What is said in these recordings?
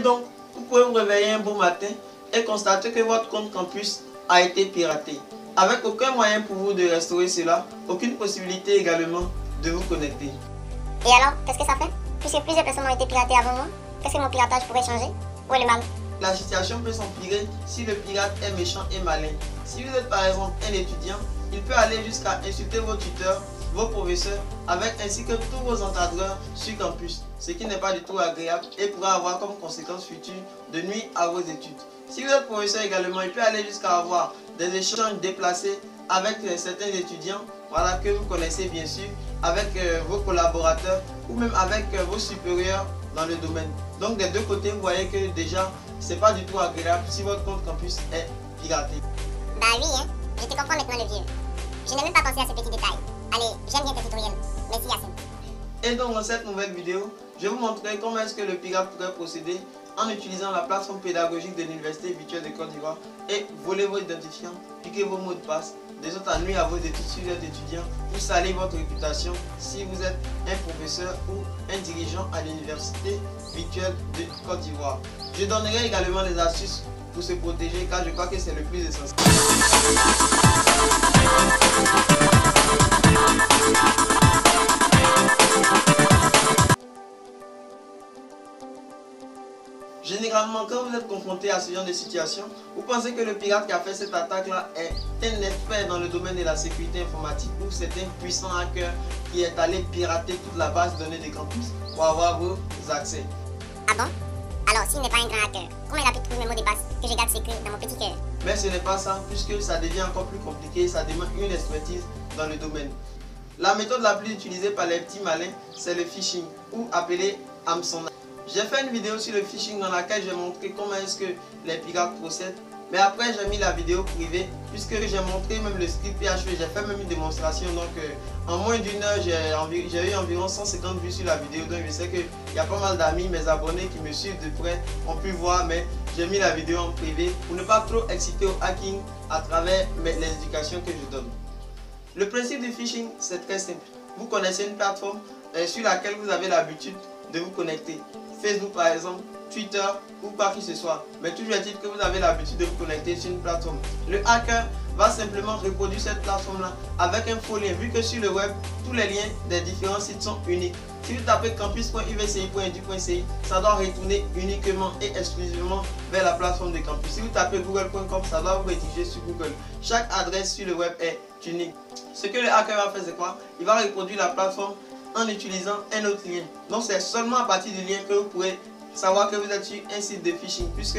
donc, vous pouvez vous réveiller un beau matin et constater que votre compte campus a été piraté. Avec aucun moyen pour vous de restaurer cela, aucune possibilité également de vous connecter. Et alors, qu'est-ce que ça fait? Puisque plusieurs personnes ont été piratées avant moi, qu'est-ce que mon piratage pourrait changer? Où est le mal? La situation peut s'empirer si le pirate est méchant et malin. Si vous êtes par exemple un étudiant, il peut aller jusqu'à insulter vos tuteurs, vos professeurs, avec ainsi que tous vos encadreurs sur campus, ce qui n'est pas du tout agréable et pourra avoir comme conséquence future de nuire à vos études. Si vous êtes professeur également, il peut aller jusqu'à avoir des échanges déplacés avec euh, certains étudiants, voilà, que vous connaissez bien sûr, avec euh, vos collaborateurs ou même avec euh, vos supérieurs dans le domaine. Donc des deux côtés, vous voyez que déjà, c'est pas du tout agréable si votre compte campus est piraté. Bah oui, hein. Je te comprends maintenant le vieux. Je n'ai même pas pensé à ce. Allez, j'aime bien tes tutoriels. Merci Yacine. Et donc dans cette nouvelle vidéo, je vais vous montrer comment est-ce que le pirate pourrait procéder en utilisant la plateforme pédagogique de l'Université virtuelle de Côte d'Ivoire et voler vos identifiants, piquer vos mots de passe, des autres ennuis à vos études si vous êtes salir votre réputation si vous êtes un professeur ou un dirigeant à l'Université virtuelle de Côte d'Ivoire. Je donnerai également des astuces pour se protéger car je crois que c'est le plus essentiel. Généralement, quand vous êtes confronté à ce genre de situation, vous pensez que le pirate qui a fait cette attaque-là est un expert dans le domaine de la sécurité informatique ou c'est un puissant hacker qui est allé pirater toute la base de données des campus pour avoir vos accès? Ah bon? Alors, s'il n'est pas un grand hacker, comment il a pu trouver mes mots de passe que je garde secret dans mon petit cœur? Mais ce n'est pas ça, puisque ça devient encore plus compliqué, ça demande une expertise le domaine. La méthode la plus utilisée par les petits malins, c'est le phishing, ou appelé hameçonnage. J'ai fait une vidéo sur le phishing dans laquelle j'ai montré comment est-ce que les pirates procèdent. Mais après, j'ai mis la vidéo privée puisque j'ai montré même le script PHP. J'ai fait même une démonstration. Donc, euh, en moins d'une heure, j'ai eu environ 150 vues sur la vidéo. Donc, je sais qu'il y a pas mal d'amis, mes abonnés qui me suivent de près ont pu voir. Mais j'ai mis la vidéo en privé pour ne pas trop exciter au hacking à travers les éducations que je donne. Le principe du phishing, c'est très simple. Vous connaissez une plateforme euh, sur laquelle vous avez l'habitude de vous connecter. Facebook par exemple, Twitter ou quoi que ce soit. Mais toujours est-il que vous avez l'habitude de vous connecter sur une plateforme. Le hacker va simplement reproduire cette plateforme-là avec un faux lien. Vu que sur le web, tous les liens des différents sites sont uniques. Si vous tapez campus.uvci.edu.ci, ça doit retourner uniquement et exclusivement vers la plateforme de campus. Si vous tapez google.com, ça doit vous rédiger sur Google. Chaque adresse sur le web est unique. Ce que le hacker va faire, c'est quoi? Il va reproduire la plateforme en utilisant un autre lien. Donc c'est seulement à partir du lien que vous pourrez savoir que vous êtes sur un site de phishing puisque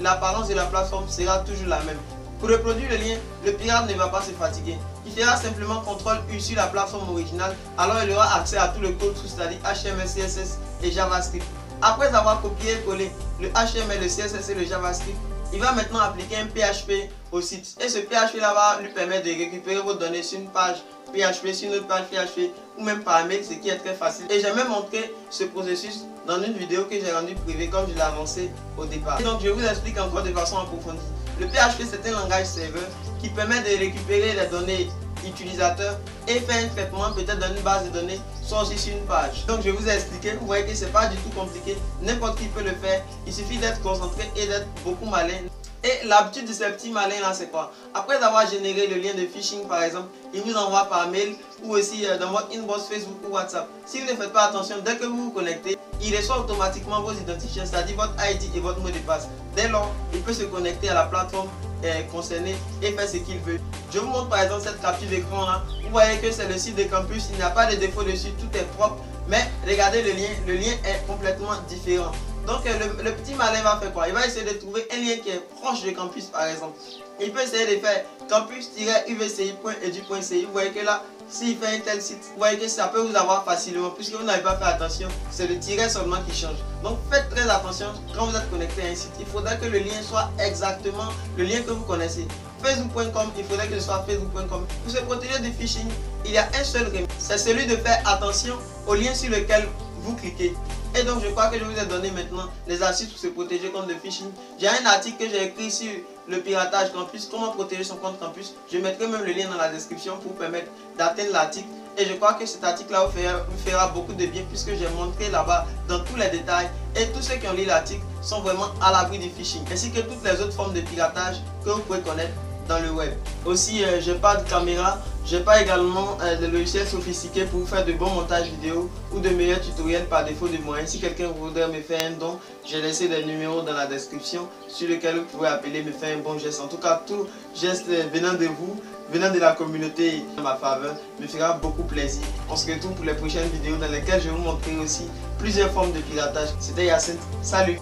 l'apparence de la plateforme sera toujours la même. Pour reproduire le lien, le pirate ne va pas se fatiguer. Il fera simplement CTRL U sur la plateforme originale, alors il aura accès à tout le code sous c'est-à-dire HTML, CSS et JavaScript. Après avoir copié et collé le HTML, le CSS et le JavaScript, il va maintenant appliquer un PHP au site. Et ce PHP là va lui permettre de récupérer vos données sur une page PHP, sur une autre page PHP ou même par mail, ce qui est très facile. Et j'ai même montré ce processus dans une vidéo que j'ai rendue privée comme je l'ai avancé au départ. Et donc je vous explique encore de façon approfondie. Le PHP c'est un langage serveur qui permet de récupérer les données utilisateurs et faire un traitement peut-être dans une base de données aussi sur une page. Donc je vous ai expliqué, vous voyez que c'est pas du tout compliqué, n'importe qui peut le faire, il suffit d'être concentré et d'être beaucoup malin. Et l'habitude de ces petits malins là c'est quoi? Après avoir généré le lien de phishing par exemple, il vous envoie par mail ou aussi euh, dans votre inbox Facebook ou WhatsApp. Si vous ne faites pas attention, dès que vous vous connectez, il reçoit automatiquement vos identifiants, c'est-à-dire votre ID et votre mot de passe. Dès lors, il peut se connecter à la plateforme euh, concernée et faire ce qu'il veut. Je vous montre par exemple cette capture d'écran là. Vous voyez que c'est le site de campus, il n'y a pas de défaut dessus, tout est propre. Mais regardez le lien, le lien est complètement différent. Donc euh, le, petit malin va faire quoi? Il va essayer de trouver un lien qui est proche de campus par exemple. Il peut essayer de faire campus-uvci.edu.ci. Vous voyez que là, s'il fait un tel site, vous voyez que ça peut vous avoir facilement puisque vous n'avez pas fait attention. C'est le tiret seulement qui change. Donc faites très attention quand vous êtes connecté à un site. Il faudra que le lien soit exactement le lien que vous connaissez. Facebook.com, il faudrait que ce soit Facebook.com. Pour se protéger du phishing, il y a un seul remède. C'est celui de faire attention au lien sur lequel vous cliquez. Et donc je crois que je vous ai donné maintenant les astuces pour se protéger contre le phishing. J'ai un article que j'ai écrit sur le piratage campus, comment protéger son compte campus? Je mettrai même le lien dans la description pour permettre d'atteindre l'article Et je crois que cet article-là vous fera, beaucoup de bien puisque j'ai montré là-bas dans tous les détails. Et tous ceux qui ont lu l'article sont vraiment à l'abri du phishing. Ainsi que toutes les autres formes de piratage que vous pouvez connaître dans le web. Aussi, euh, je pas de caméra, j'ai pas également euh, de logiciels sophistiqués pour faire de bons montages vidéo ou de meilleurs tutoriels par défaut de moyens. Si quelqu'un voudrait me faire un don, j'ai laissé des numéros dans la description sur lesquels vous pouvez appeler, me faire un bon geste. En tout cas, tout geste venant de vous, venant de la communauté en ma faveur, me fera beaucoup plaisir. On se retrouve pour les prochaines vidéos dans lesquelles je vais vous montrer aussi plusieurs formes de piratage. C'était Yacine, salut